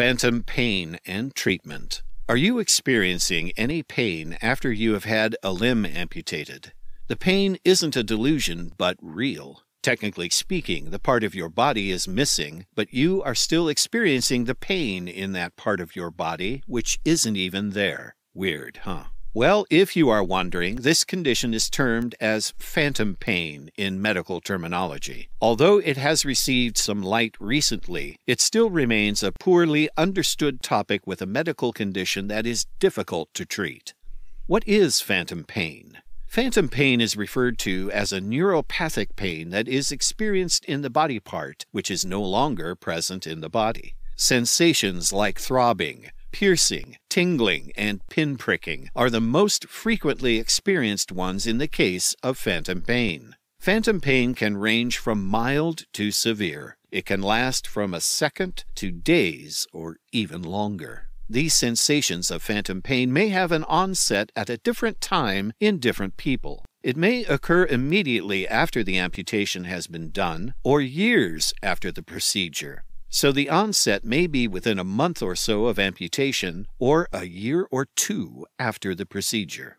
Phantom pain and treatment. Are you experiencing any pain after you have had a limb amputated? The pain isn't a delusion, but real. Technically speaking, the part of your body is missing, but you are still experiencing the pain in that part of your body, which isn't even there. Weird, huh? Well, if you are wondering, this condition is termed as phantom pain in medical terminology. Although it has received some light recently, it still remains a poorly understood topic with a medical condition that is difficult to treat. What is phantom pain? Phantom pain is referred to as a neuropathic pain that is experienced in the body part which is no longer present in the body. Sensations like throbbing, piercing, tingling, and pinpricking are the most frequently experienced ones in the case of phantom pain. Phantom pain can range from mild to severe. It can last from a second to days or even longer. These sensations of phantom pain may have an onset at a different time in different people. It may occur immediately after the amputation has been done or years after the procedure. So the onset may be within a month or so of amputation or a year or two after the procedure.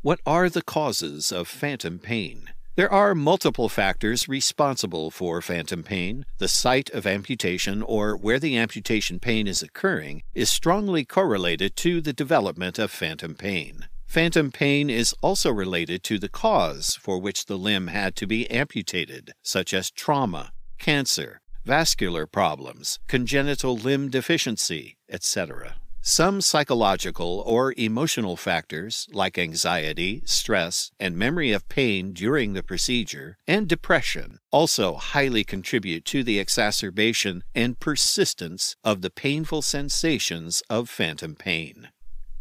What are the causes of phantom pain? There are multiple factors responsible for phantom pain. The site of amputation or where the amputation pain is occurring is strongly correlated to the development of phantom pain. Phantom pain is also related to the cause for which the limb had to be amputated, such as trauma, cancer, vascular problems, congenital limb deficiency, etc. Some psychological or emotional factors, like anxiety, stress, and memory of pain during the procedure, and depression, also highly contribute to the exacerbation and persistence of the painful sensations of phantom pain.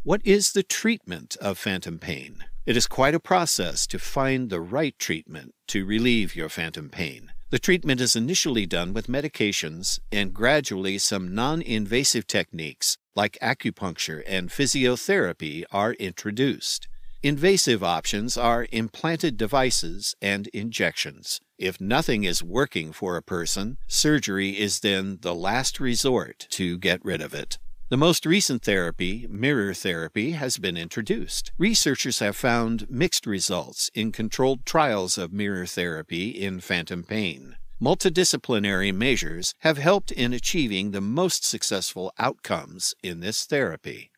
What is the treatment of phantom pain? It is quite a process to find the right treatment to relieve your phantom pain. The treatment is initially done with medications and gradually some non invasive techniques like acupuncture and physiotherapy are introduced. Invasive options are implanted devices and injections. If nothing is working for a person, surgery is then the last resort to get rid of it. The most recent therapy, mirror therapy, has been introduced. Researchers have found mixed results in controlled trials of mirror therapy in phantom pain. Multidisciplinary measures have helped in achieving the most successful outcomes in this therapy.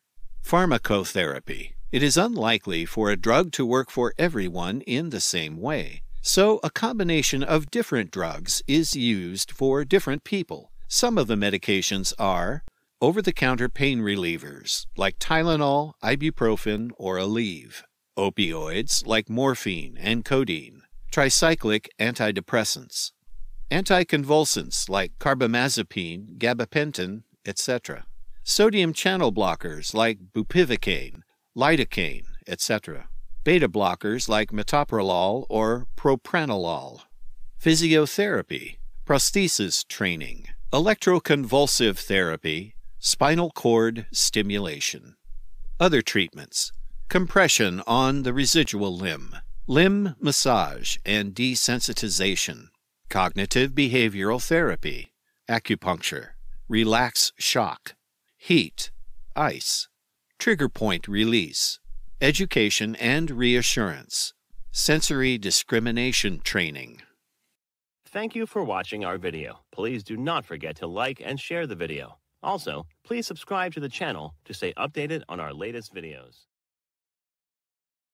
Pharmacotherapy. It is unlikely for a drug to work for everyone in the same way. So, a combination of different drugs is used for different people. Some of the medications are over the counter pain relievers like Tylenol, ibuprofen, or Aleve, opioids like morphine and codeine, tricyclic antidepressants, anticonvulsants like carbamazepine, gabapentin, etc., sodium channel blockers like bupivacaine, lidocaine, etc., beta blockers like metoprolol or propranolol, physiotherapy, prosthesis training, electroconvulsive therapy, spinal cord stimulation. Other treatments. Compression on the residual limb, limb massage and desensitization, cognitive behavioral therapy, acupuncture, relax shock, heat, ice, trigger point release, education and reassurance, sensory discrimination training. Thank you for watching our video. Please do not forget to like and share the video. Also, please subscribe to the channel to stay updated on our latest videos.